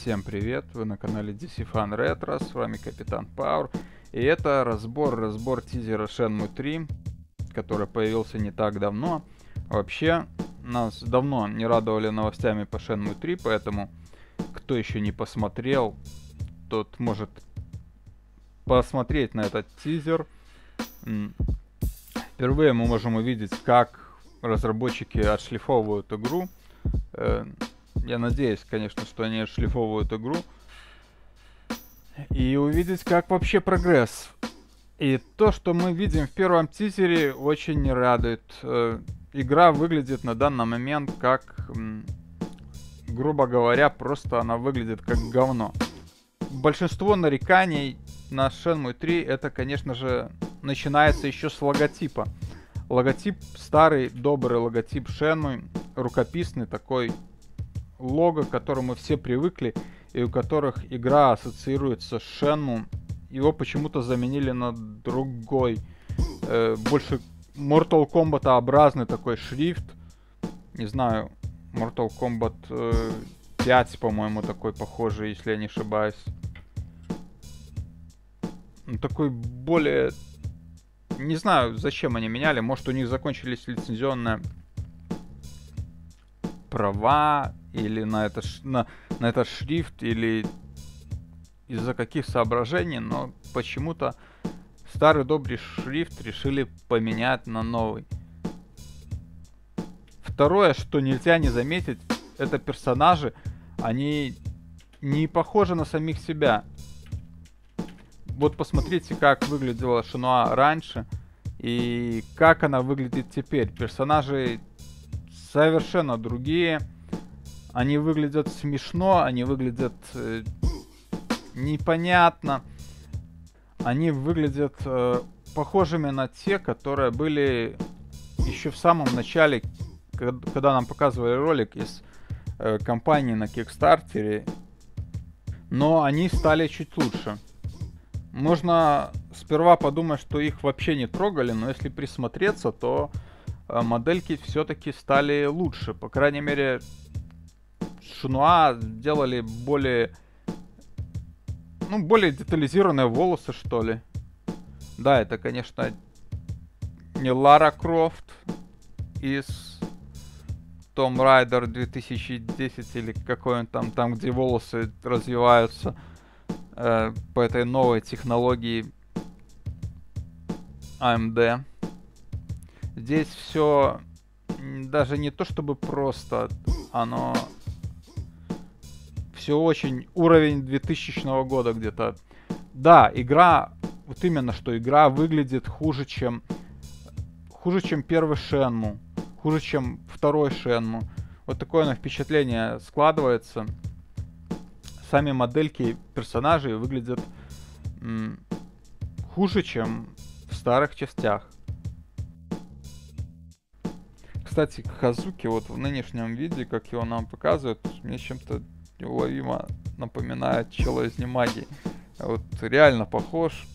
Всем привет, вы на канале DC Fan Retro, с вами Капитан Пауэр. И это разбор, разбор тизера Shenmue 3, который появился не так давно. Вообще, нас давно не радовали новостями по Shenmue 3, поэтому кто еще не посмотрел, тот может посмотреть на этот тизер. Впервые мы можем увидеть, как разработчики отшлифовывают игру. Я надеюсь, конечно, что они отшлифовывают игру. И увидеть, как вообще прогресс. И то, что мы видим в первом тизере, очень не радует. Э, игра выглядит на данный момент как, грубо говоря, просто она выглядит как говно. Большинство нареканий на Shenmue 3 это, конечно же, начинается еще с логотипа. Логотип, старый, добрый логотип Shenmue, рукописный такой лого, к которому все привыкли, и у которых игра ассоциируется с Shenmue. Его почему-то заменили на другой, э, больше Mortal Kombat образный такой шрифт. Не знаю, Mortal Kombat э, 5, по-моему, такой похожий, если я не ошибаюсь. Ну, такой более не знаю, зачем они меняли. Может, у них закончились лицензионные права или на, это, на, на этот шрифт, или из-за каких соображений, но почему-то старый добрый шрифт решили поменять на новый. Второе, что нельзя не заметить, это персонажи, они не похожи на самих себя вот посмотрите, как выглядела Шинуа раньше и как она выглядит теперь. Персонажи совершенно другие. Они выглядят смешно, они выглядят э, непонятно. Они выглядят э, похожими на те, которые были еще в самом начале, когда нам показывали ролик из э, компании на Кикстартере. Но они стали чуть лучше. Можно сперва подумать, что их вообще не трогали, но если присмотреться, то э, модельки все-таки стали лучше. По крайней мере, Шинуа делали более... Ну, более детализированные волосы, что ли. Да, это, конечно, не Лара Крофт из Том Райдер 2010 или какой он там, там, где волосы развиваются э, по этой новой технологии AMD. Здесь все даже не то чтобы просто, оно все очень уровень 2000 года где-то. Да, игра, вот именно что игра выглядит хуже, чем хуже, чем первый Шенму, хуже, чем второй Шенму. Вот такое на впечатление складывается сами модельки персонажей выглядят м, хуже, чем в старых частях. Кстати, Хазуки вот в нынешнем виде, как его нам показывают, мне чем-то неуловимо напоминает Чело из Немаги. Вот реально похож.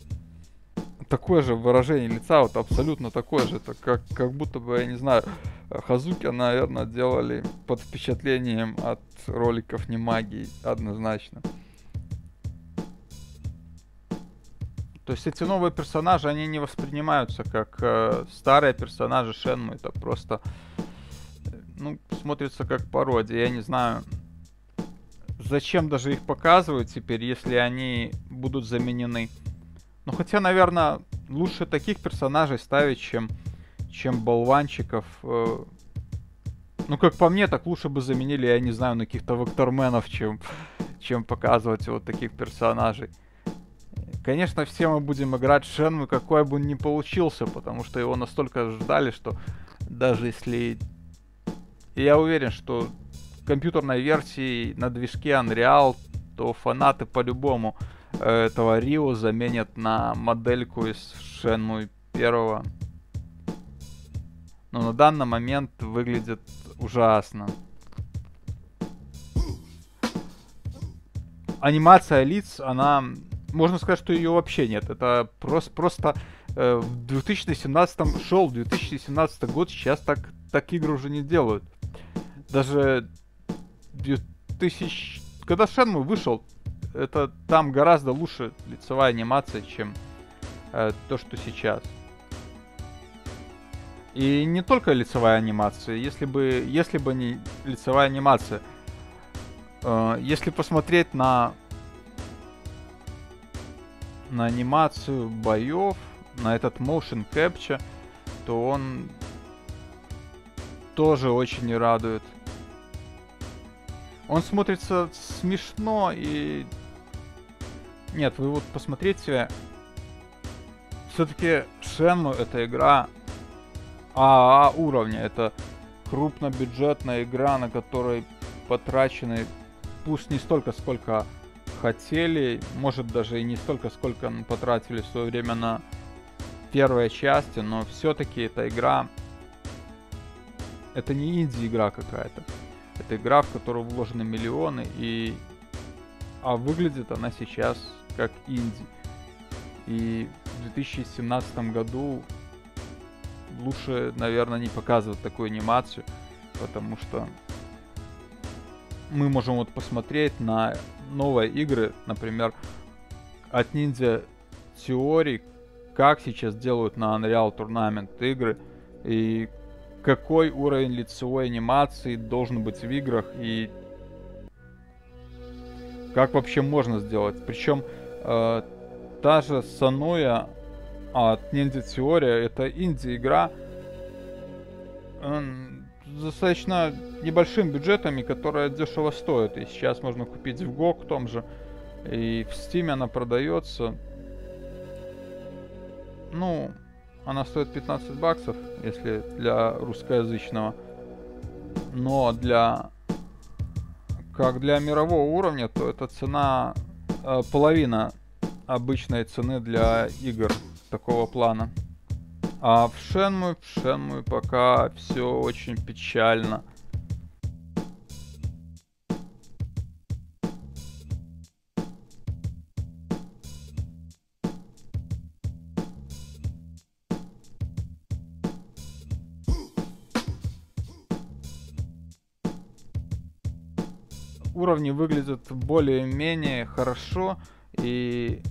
Такое же выражение лица, вот абсолютно такое же. Это как, как будто бы, я не знаю, Хазуки, наверное, делали под впечатлением от роликов не магии, однозначно. То есть эти новые персонажи, они не воспринимаются как э, старые персонажи Шенму. Это просто, э, ну, смотрится как пародия. Я не знаю, зачем даже их показывают теперь, если они будут заменены. Ну, хотя, наверное, лучше таких персонажей ставить, чем чем болванчиков. Э, ну, как по мне, так лучше бы заменили, я не знаю, на каких-то векторменов, чем, чем показывать вот таких персонажей. Конечно, все мы будем играть Шенму, какой бы он ни получился, потому что его настолько ждали, что даже если... Я уверен, что компьютерной версии на движке Unreal, то фанаты по-любому э, этого Рио заменят на модельку из Шенму первого но на данный момент выглядит ужасно. Анимация лиц, она... Можно сказать, что ее вообще нет. Это просто, просто э, в 2017 шел 2017 год, сейчас так, так игры уже не делают. Даже 2000 когда Шенму вышел, это там гораздо лучше лицевая анимация, чем э, то, что сейчас. И не только лицевая анимация, если бы, если бы не лицевая анимация, э, если посмотреть на на анимацию боев, на этот motion capture, то он тоже очень радует. Он смотрится смешно и... Нет, вы вот посмотрите. Все-таки Шенму это игра ААА уровня. Это крупнобюджетная игра, на которой потрачены пусть не столько, сколько хотели, может даже и не столько, сколько потратили в свое время на первой части, но все-таки эта игра это не инди-игра какая-то. Это игра, в которую вложены миллионы, и... А выглядит она сейчас как инди. И в 2017 году лучше, наверное, не показывать такую анимацию, потому что мы можем вот посмотреть на новые игры, например, от Ninja Theory, как сейчас делают на Unreal Tournament игры, и какой уровень лицевой анимации должен быть в играх, и как вообще можно сделать. Причем э, та же Сануя от Ninja Theory, это инди-игра, достаточно небольшим бюджетами, которая дешево стоит. И сейчас можно купить в GOG том же. И в Steam она продается. Ну, она стоит 15 баксов, если для русскоязычного. Но для... Как для мирового уровня, то эта цена э, половина обычной цены для игр такого плана. А в Шенму, в Шенму пока все очень печально. Уровни выглядят более-менее хорошо и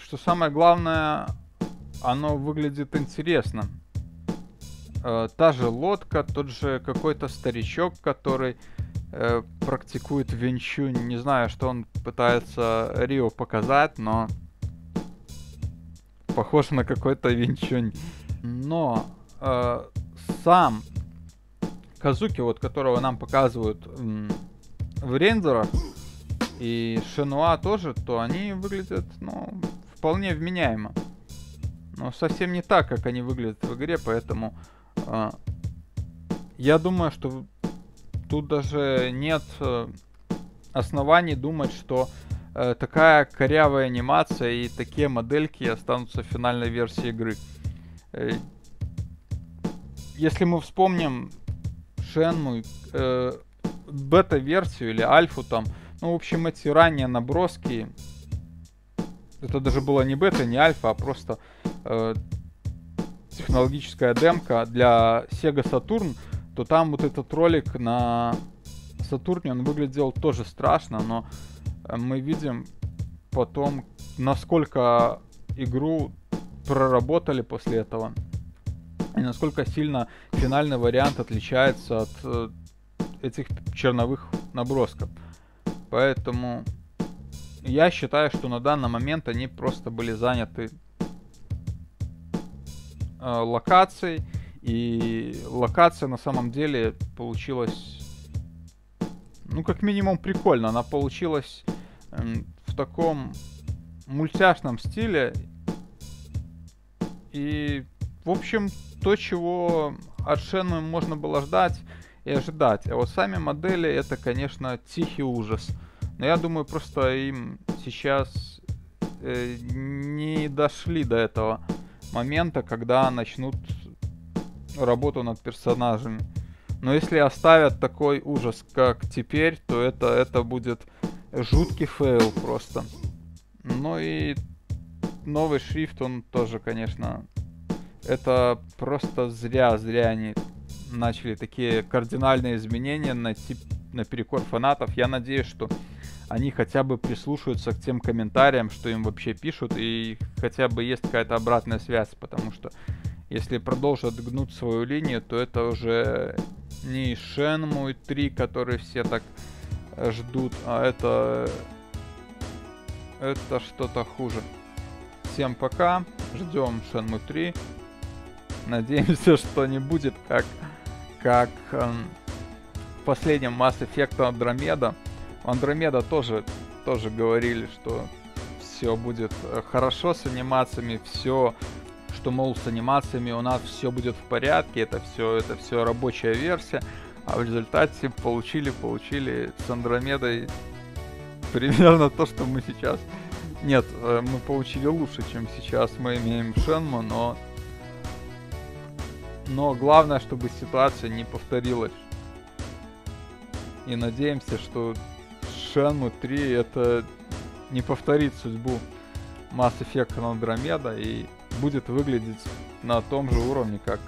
что самое главное, оно выглядит интересно. Э, та же лодка, тот же какой-то старичок, который э, практикует венчунь. Не знаю, что он пытается Рио показать, но похож на какой-то венчунь. Но э, сам Казуки, вот которого нам показывают в рендерах, и Шенуа тоже, то они выглядят, ну, вполне вменяемо. Но совсем не так, как они выглядят в игре, поэтому э, я думаю, что тут даже нет э, оснований думать, что э, такая корявая анимация и такие модельки останутся в финальной версии игры. Э, если мы вспомним Шенму, э, бета-версию или альфу там, ну, в общем, эти ранние наброски, это даже было не бета, не альфа, а просто э, технологическая демка для Sega Saturn, то там вот этот ролик на Сатурне, он выглядел тоже страшно, но э, мы видим потом, насколько игру проработали после этого, и насколько сильно финальный вариант отличается от э, этих черновых набросков. Поэтому я считаю, что на данный момент они просто были заняты э, локацией. И локация на самом деле получилась, ну, как минимум, прикольно. Она получилась э, в таком мультяшном стиле. И, в общем, то, чего от Шенмы можно было ждать и ожидать. А вот сами модели, это, конечно, тихий ужас. Но я думаю, просто им сейчас э, не дошли до этого момента, когда начнут работу над персонажами. Но если оставят такой ужас, как теперь, то это, это будет жуткий fail просто. Ну и новый шрифт, он тоже, конечно, это просто зря, зря они начали такие кардинальные изменения на тип наперекор фанатов. Я надеюсь, что они хотя бы прислушаются к тем комментариям, что им вообще пишут, и хотя бы есть какая-то обратная связь, потому что если продолжат гнуть свою линию, то это уже не Shenmue 3, который все так ждут, а это... Это что-то хуже. Всем пока, ждем Shenmue 3. Надеемся, что не будет как, как эм, в последнем Mass Effect Andromeda. Андромеда. Тоже, тоже говорили, что все будет э, хорошо с анимациями, все, что, мол, с анимациями у нас все будет в порядке, это все, это все рабочая версия, а в результате получили, получили с Андромедой примерно то, что мы сейчас... Нет, э, мы получили лучше, чем сейчас. Мы имеем Шенму, но... Но главное, чтобы ситуация не повторилась. И надеемся, что Shenmue 3 это не повторит судьбу Mass Effect Andromeda и будет выглядеть на том же уровне, как,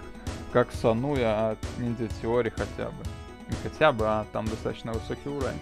как Сануя от Ninja Theory хотя бы. Не хотя бы, а там достаточно высокий уровень.